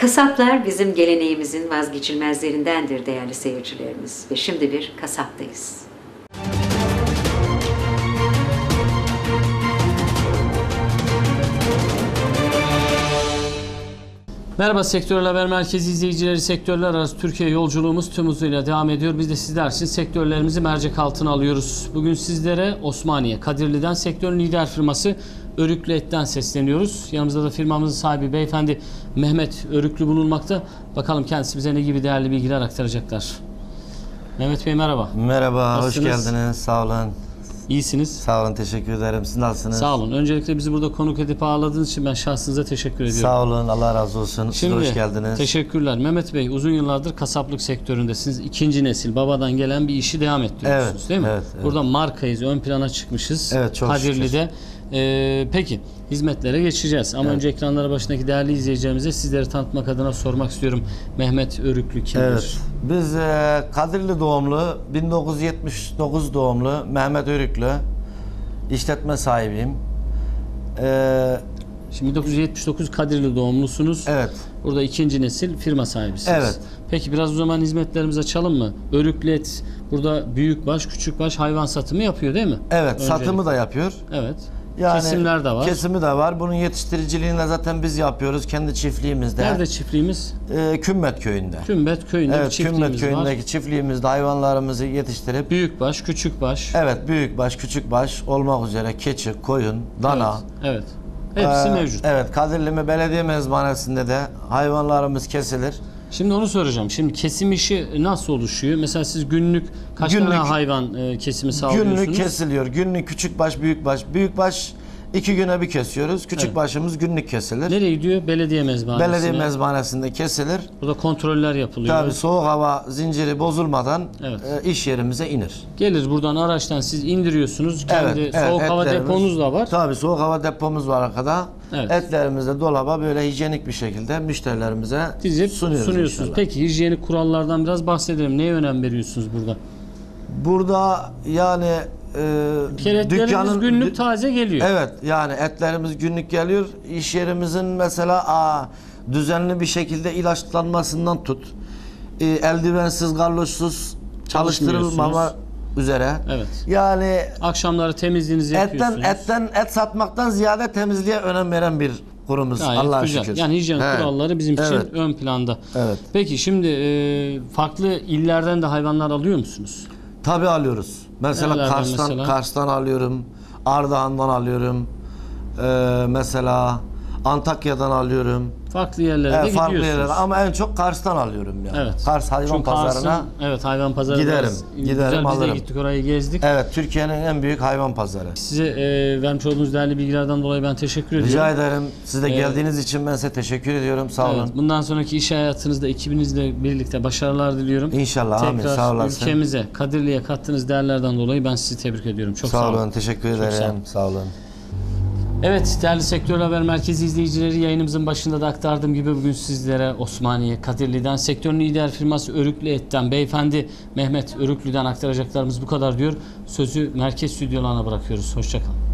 Kasaplar bizim geleneğimizin vazgeçilmezlerindendir değerli seyircilerimiz. Ve şimdi bir kasaptayız. Merhaba Sektörel Haber Merkezi izleyicileri sektörler arası Türkiye yolculuğumuz tüm hızıyla devam ediyor. Biz de sizler için sektörlerimizi mercek altına alıyoruz. Bugün sizlere Osmaniye Kadirli'den sektörün lider firması Örüklü Et'ten sesleniyoruz. Yanımızda da firmamızın sahibi beyefendi Mehmet Örüklü bulunmakta. Bakalım kendisi bize ne gibi değerli bilgiler aktaracaklar. Mehmet Bey merhaba. Merhaba, hoş Nasılsınız? geldiniz. Sağ olun. İyisiniz. Sağ olun, teşekkür ederim. Siz nasılsınız? Sağ olun. Öncelikle bizi burada konuk edip ağırladığınız için ben şahsınıza teşekkür ediyorum. Sağ olun, Allah razı olsun. Siz hoş geldiniz. teşekkürler. Mehmet Bey uzun yıllardır kasaplık sektöründesiniz. İkinci nesil babadan gelen bir işi devam ettiriyorsunuz Evet, değil mi? evet, evet. Burada markayız, ön plana çıkmışız. Evet, çok Kadirli'de. Ee, peki hizmetlere geçeceğiz. Ama Evet. önce ekranlara başındaki değerli izleyicilerimize sizleri tanıtmak adına sormak istiyorum. Mehmet Örüklü kimdir? Evet. Biz e, Kadirli doğumlu, 1979 doğumlu Mehmet Örüklü. işletme sahibiyim. E, Şimdi 1979 Kadirli doğumlusunuz. evet. Burada ikinci nesil firma sahibisiniz. Evet. Peki biraz o zaman hizmetlerimizi açalım mı? Örüklü et burada büyükbaş, küçükbaş hayvan satımı yapıyor değil mi? Evet, Öncelikle. satımı da yapıyor. Evet. Yani Kesimler de var. Kesimi de var. Bunun yetiştiriciliğini de zaten biz yapıyoruz kendi çiftliğimizde. Nerede çiftliğimiz? E, Kümmet köyünde. Kümbet köyünde Evet, Kümmet çiftliğimiz köyündeki var. çiftliğimizde hayvanlarımızı yetiştirip Büyükbaş, küçükbaş. Evet büyükbaş, küçükbaş olmak üzere keçi, koyun, dana. Evet. evet. Hepsi Ee, mevcut. Evet Kadirlimi Belediye Mezbahanesi'nde de hayvanlarımız kesilir. Şimdi onu soracağım. Şimdi kesim işi nasıl oluşuyor? Mesela siz günlük kaç Günlük- tane hayvan e, kesimi sağlıyorsunuz? Günlük kesiliyor. Günlük küçükbaş, büyükbaş. Büyükbaş iki güne bir kesiyoruz. Küçükbaşımız günlük kesilir. Nereye gidiyor? Belediye mezbahanesine. Belediye Mezbahanesi'nde kesilir. Burada kontroller yapılıyor. Tabii soğuk hava zinciri bozulmadan Evet. e, iş yerimize inir. Gelir buradan araçtan siz indiriyorsunuz. Kendi Evet, evet, soğuk hava etlerimiz- deponuz da var. Tabii soğuk hava depomuz var arkada. Evet. Etlerimizi dolaba böyle hijyenik bir şekilde müşterilerimize Dizip sunuyoruz sunuyorsunuz. inşallah. Peki hijyenik kurallardan biraz bahsedelim. Neye önem veriyorsunuz burada? Burada yani e, etleriniz günlük taze geliyor. Evet yani etlerimiz günlük geliyor. İş yerimizin mesela aa, düzenli bir şekilde ilaçlanmasından tut. E, eldivensiz, garloşsuz çalıştırılmama üzere. Evet. Yani Akşamları temizliğinizi etten yapıyorsunuz. etten et satmaktan ziyade temizliğe önem veren bir kurumuz Allah'a şükür. Yani hijyen He. kuralları bizim için Evet. ön planda. Evet. Peki şimdi e, farklı illerden de hayvanlar alıyor musunuz? Tabii alıyoruz. Mesela Kars'tan, mesela? Kars'tan alıyorum. Ardahan'dan alıyorum. Ee, mesela Antakya'dan alıyorum. Farklı yerlere Evet, farklı gidiyorsunuz. yerler ama en çok Kars'tan alıyorum yani. Evet. Kars hayvan Çünkü Kars'ın- pazarına. evet hayvan pazarı Giderim, giderim, güzel. Biz de alırım. gittik orayı gezdik. Evet, Türkiye'nin en büyük hayvan pazarı. Size e, vermiş olduğunuz değerli bilgilerden dolayı ben teşekkür ediyorum. Rica ederim. Siz de Evet. geldiğiniz için ben size teşekkür ediyorum. Sağ olun. Evet, bundan sonraki iş hayatınızda ekibinizle birlikte başarılar diliyorum. İnşallah. Amin. Tekrar Sağ olasın. ülkemize, Kadirli'ye kattığınız değerlerden dolayı ben sizi tebrik ediyorum. Çok sağ, Sağ olun. olun. Teşekkür Çok ederim. sağ olun. Sağ olun. Evet değerli Sektör Haber Merkezi izleyicileri yayınımızın başında da aktardığım gibi bugün sizlere Osmaniye Kadirli'den sektörün lider firması Örüklü Et'ten beyefendi Mehmet Örüklü'den aktaracaklarımız bu kadar diyor. Sözü merkez stüdyolarına bırakıyoruz. Hoşçakalın.